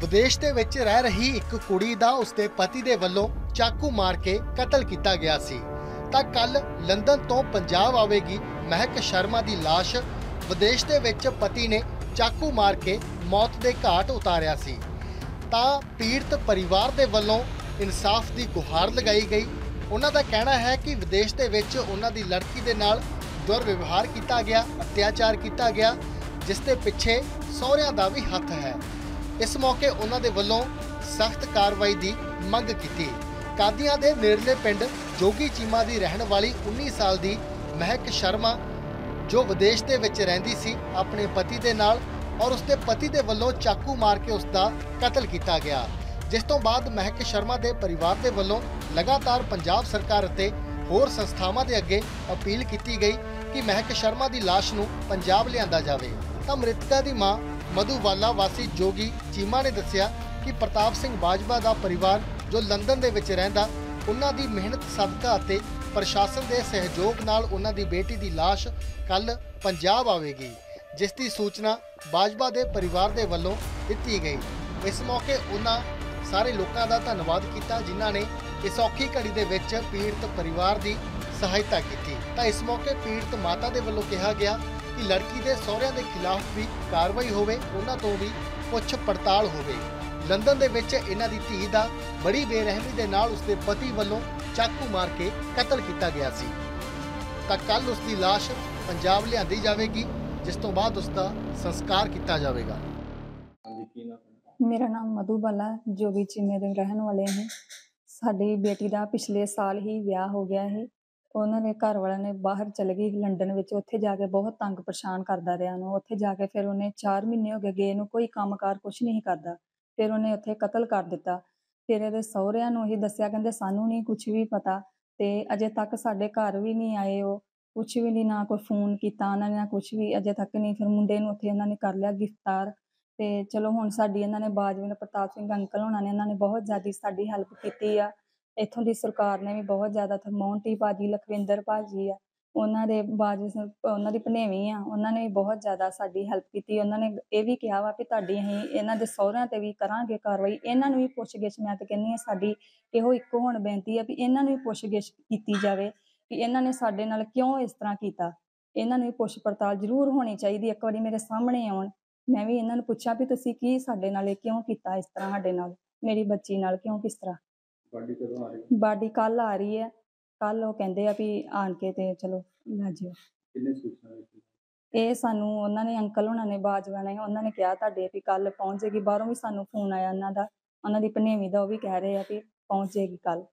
ਵਿਦੇਸ਼ ਦੇ ਵਿੱਚ ਰਹਿ ਰਹੀ ਇੱਕ ਕੁੜੀ ਦਾ ਉਸਦੇ ਪਤੀ ਦੇ ਵੱਲੋਂ ਚਾਕੂ ਮਾਰ ਕੇ ਕਤਲ ਕੀਤਾ ਗਿਆ ਸੀ। ਤਾਂ ਕੱਲ ਲੰਡਨ ਤੋਂ ਪੰਜਾਬ ਆਵੇਗੀ ਮਹਿਕ ਸ਼ਰਮਾ ਦੀ ਲਾਸ਼। ਵਿਦੇਸ਼ ਦੇ ਵਿੱਚ ਪਤੀ ਨੇ ਚਾਕੂ ਮਾਰ ਕੇ ਮੌਤ ਦੇ ਘਾਟ ਉਤਾਰਿਆ ਸੀ। ਤਾਂ ਪੀੜਤ ਪਰਿਵਾਰ ਦੇ ਵੱਲੋਂ ਇਨਸਾਫ ਦੀ ਗੁਹਾਰ ਲਗਾਈ ਗਈ। ਉਹਨਾਂ ਦਾ ਕਹਿਣਾ ਹੈ ਕਿ ਵਿਦੇਸ਼ ਦੇ ਵਿੱਚ ਉਹਨਾਂ ਦੀ ਲੜਕੀ ਦੇ ਨਾਲ ਦੁਰਵਿਵਹਾਰ ਕੀਤਾ ਗਿਆ, ਅਤਿਆਚਾਰ ਕੀਤਾ ਗਿਆ, ਜਿਸ ਦੇ ਪਿੱਛੇ ਸਹੁਰਿਆਂ ਦਾ ਵੀ ਹੱਥ ਹੈ। ਇਸ ਮੌਕੇ ਉਹਨਾਂ ਦੇ ਵੱਲੋਂ ਸਖਤ ਕਾਰਵਾਈ ਦੀ ਮੰਗ ਕੀਤੀ। ਕਾਦੀਆਂ ਦੇ ਨੇੜਲੇ ਪਿੰਡ ਜੋਗੀ ਚੀਮਾ ਦੀ ਰਹਿਣ ਵਾਲੀ 19 ਸਾਲ ਦੀ ਮਹਿਕ ਸ਼ਰਮਾ, ਜੋ ਵਿਦੇਸ਼ ਦੇ ਵਿੱਚ ਰਹਿੰਦੀ ਸੀ, ਆਪਣੇ ਪਤੀ ਦੇ ਨਾਲ ਔਰ ਉਸਦੇ ਪਤੀ ਦੇ ਵੱਲੋਂ ਚਾਕੂ ਮਾਰ ਕੇ ਉਸ ਦਾ ਕਤਲ ਕੀਤਾ ਗਿਆ। ਜਿਸ ਤੋਂ ਬਾਅਦ ਮਹਿਕ ਸ਼ਰਮਾ ਦੇ ਪਰਿਵਾਰ ਦੇ ਵੱਲੋਂ ਲਗਾਤਾਰ ਪੰਜਾਬ ਸਰਕਾਰ ਅਤੇ ਹੋਰ ਸੰਸਥਾਵਾਂ ਦੇ ਅੱਗੇ ਅਪੀਲ ਕੀਤੀ ਗਈ ਕਿ ਮਹਿਕ ਸ਼ਰਮਾ ਦੀ ਲਾਸ਼ ਨੂੰ ਪੰਜਾਬ ਲਿਆਂਦਾ ਜਾਵੇ। ਤਾਂ ਮ੍ਰਿਤਕਾ ਦੀ ਮਾਂ ਮਧੂਵਾਲਾ ਵਾਸੀ ਜੋਗੀ ਚੀਮਾ ਨੇ ਦੱਸਿਆ ਕਿ ਪ੍ਰਤਾਪ ਸਿੰਘ ਬਾਜਵਾ ਦਾ ਪਰਿਵਾਰ ਜੋ ਲੰਡਨ ਦੇ ਵਿੱਚ ਰਹਿੰਦਾ, ਉਹਨਾਂ ਦੀ ਮਿਹਨਤ, ਸਦਕਾ ਅਤੇ ਪ੍ਰਸ਼ਾਸਨ ਦੇ ਸਹਿਯੋਗ ਨਾਲ ਉਹਨਾਂ ਦੀ ਬੇਟੀ ਦੀ ਲਾਸ਼ ਕੱਲ ਪੰਜਾਬ ਆਵੇਗੀ, ਜਿਸ ਦੀ ਸੂਚਨਾ ਬਾਜਵਾ ਦੇ ਪਰਿਵਾਰ ਦੇ ਵੱਲੋਂ ਦਿੱਤੀ ਗਈ। ਇਸ ਮੌਕੇ ਉਹਨਾਂ ਸਾਰੇ ਲੋਕਾਂ ਦਾ ਧੰਨਵਾਦ ਕੀਤਾ, ਜਿਨ੍ਹਾਂ ਨੇ ਇਸ ਔਖੀ ਘੜੀ ਦੇ ਵਿੱਚ ਪੀੜਤ ਪਰਿਵਾਰ ਦੀ ਸਹਾਇਤਾ ਕੀਤੀ। ਤਾਂ ਇਸ ਮੌਕੇ ਪੀੜਤ ਮਾਤਾ ਦੇ ਵੱਲੋਂ ਕਿਹਾ ਗਿਆ ਕਿ ਲੜਕੀ ਦੇ ਸਹੁਰਿਆਂ ਦੇ ਖਿਲਾਫ ਵੀ ਕਾਰਵਾਈ ਹੋਵੇ ਉਹਨਾਂ ਤੋਂ ਵੀ ਪੁੱਛ ਪੜਤਾਲ ਹੋਵੇ। ਲੰਡਨ ਦੇ ਵਿੱਚ ਇਹਨਾਂ ਦੀ ਧੀ ਦਾ ਬੜੀ ਬੇਰਹਿਮੀ ਦੇ ਨਾਲ ਉਸਦੇ ਪਤੀ ਵੱਲੋਂ ਚਾਕੂ ਮਾਰ ਕੇ ਕਤਲ ਕੀਤਾ ਗਿਆ ਸੀ। ਤਾਂ ਕੱਲ ਉਸ ਦੀ ਲਾਸ਼ ਪੰਜਾਬ ਲਿਆਂਦੀ ਜਾਵੇਗੀ ਜਿਸ ਤੋਂ ਬਾਅਦ ਉਸ ਦਾ ਸੰਸਕਾਰ ਕੀਤਾ ਜਾਵੇਗਾ? ਮੇਰਾ ਨਾਮ ਮਧੂ ਬਾਲਾ ਜੋਗੀ ਚੀਮੇ ਦੇ ਰਹਿਣ ਵਾਲੇ ਹਾਂ ਸਾਡੀ ਬੇਟੀ ਦਾ ਪਿਛਲੇ ਸਾਲ ਹੀ ਵਿਆਹ ਹੋ ਗਿਆ ਹੈ ਉਹਨਾਂ ਦੇ ਘਰ ਵਾਲਿਆਂ ਨੇ ਬਾਹਰ ਚਲੇ ਗਈ ਲੰਡਨ ਵਿੱਚ, ਉੱਥੇ ਜਾ ਕੇ ਬਹੁਤ ਤੰਗ ਪਰੇਸ਼ਾਨ ਕਰਦਾ ਰਿਹਾ ਉਹਨੂੰ। ਉੱਥੇ ਜਾ ਕੇ ਫਿਰ ਉਹਨੇ 4 ਮਹੀਨੇ ਹੋ ਗਏ ਗਏ ਨੂੰ ਕੋਈ ਕੰਮਕਾਰ ਕੁਝ ਨਹੀਂ ਕਰਦਾ। ਫਿਰ ਉਹਨੇ ਉੱਥੇ ਕਤਲ ਕਰ ਦਿੱਤਾ। ਫਿਰ ਇਹਦੇ ਸਹੁਰਿਆਂ ਨੂੰ ਹੀ ਦੱਸਿਆ, ਕਹਿੰਦੇ ਸਾਨੂੰ ਨਹੀਂ ਕੁਝ ਵੀ ਪਤਾ ਤੇ ਅਜੇ ਤੱਕ ਸਾਡੇ ਘਰ ਵੀ ਨਹੀਂ ਆਏ ਉਹ। ਕੁਝ ਵੀ ਨਹੀਂ, ਨਾ ਕੋਈ ਫੋਨ ਕੀਤਾ ਉਹਨਾਂ ਨੇ, ਨਾ ਕੁਝ ਵੀ, ਅਜੇ ਤੱਕ ਨਹੀਂ। ਫਿਰ ਮੁੰਡੇ ਨੂੰ ਉੱਥੇ ਇਹਨਾਂ ਨੇ ਕਰ ਲਿਆ ਗ੍ਰਿਫਤਾਰ ਤੇ ਚਲੋ ਹੁਣ ਸਾਡੀ ਇਹਨਾਂ ਨੇ ਬਾਜਵਿੰਦਰ ਪ੍ਰਤਾਪ ਸਿੰਘ ਅੰਕਲ ਹੋਣਾ ਨੇ, ਇਹਨਾਂ ਨੇ ਬਹੁਤ ਜ਼ਿਆਦਾ ਸਾਡੀ ਹੈਲਪ ਕੀਤੀ ਆ। ਇੱਥੋਂ ਦੀ ਸਰਕਾਰ ਨੇ ਵੀ ਬਹੁਤ ਜ਼ਿਆਦਾ ਤੇ ਮੌਂਟੀ ਭਾਜੀ, ਲਖਵਿੰਦਰ ਭਾਜੀ ਆ, ਉਹਨਾਂ ਦੇ ਬਾਜ ਉਹਨਾਂ ਦੀ ਭਨੇਵੀਂ ਆ, ਉਹਨਾਂ ਨੇ ਵੀ ਬਹੁਤ ਜ਼ਿਆਦਾ ਸਾਡੀ ਹੈਲਪ ਕੀਤੀ, ਉਹਨਾਂ ਨੇ ਇਹ ਵੀ ਕਿਹਾ ਵਾ ਕਿ ਤੁਹਾਡੀ ਅਸੀਂ ਇਹਨਾਂ ਦੇ ਸਹੁਰਿਆਂ ਤੇ ਵੀ ਕਰਾਂਗੇ ਕਾਰਵਾਈ, ਇਹਨਾਂ ਨੂੰ ਵੀ ਪੁੱਛਗਿੱਛ, ਮੈਂ ਤਾਂ ਕਹਿੰਦੀ ਆ ਸਾਡੀ ਇਹੋ ਇੱਕੋ ਹੁਣ ਬੇਨਤੀ ਆ ਵੀ ਇਹਨਾਂ ਨੂੰ ਵੀ ਪੁੱਛਗਿੱਛ ਕੀਤੀ ਜਾਵੇ ਕਿ ਇਹਨਾਂ ਨੇ ਸਾਡੇ ਨਾਲ ਕਿਉਂ ਇਸ ਤਰ੍ਹਾਂ ਕੀਤਾ, ਇਹਨਾਂ ਨੂੰ ਵੀ ਪੁੱਛ ਪੜਤਾਲ ਜ਼ਰੂਰ ਹੋਣੀ ਚਾਹੀਦੀ, ਇੱਕ ਵਾਰੀ ਮੇਰੇ ਸਾਹਮਣੇ ਆਉਣ, ਮੈਂ ਵੀ ਇਹਨਾਂ ਨੂੰ ਪੁੱਛਾਂ ਵੀ ਤੁਸੀਂ ਕੀ ਸਾਡੇ ਨਾਲ ਇਹ ਕਿਉਂ ਕੀਤਾ ਇਸ ਤਰ੍ਹਾਂ ਸਾਡੇ ਨਾਲ, ਮੇਰੀ ਬੱਚੀ ਨਾਲ ਕਿਉਂ ਕਿਸ ਤਰ੍ਹਾਂ? ਬਾਡੀ ਕਦੋਂ ਆ ਰਹੀ? ਬਾਡੀ ਕੱਲ ਆ ਰਹੀ ਹੈ। ਕੱਲ ਉਹ ਕਹਿੰਦੇ ਆ ਵੀ ਆਣ ਕੇ ਤੇ ਚਲੋ ਲੈ ਜਿਓ। ਕਿੰਨੇ ਸੂਚਨਾ ਦਿੱਤੀ? ਇਹ ਸਾਨੂੰ ਉਹਨਾਂ ਨੇ ਅੰਕਲ ਉਹਨਾਂ ਨੇ ਬਾਜਵਾ ਨੇ ਉਹਨਾਂ ਨੇ ਕਿਹਾ ਤੁਹਾਡੇ ਵੀ ਕੱਲ ਪਹੁੰਚ ਜਾਏਗੀ ਬਾਹਰੋਂ ਵੀ ਸਾਨੂੰ ਫੋਨ ਆਇਆ ਉਹਨਾਂ ਦਾ। ਉਹਨਾਂ ਦੀ ਭਨੇਵੀਂ ਦਾ ਉਹ ਵੀ ਕਹਿ ਰਹੇ ਆ ਵੀ ਪਹੁੰਚ ਜਾਏਗੀ ਕੱਲ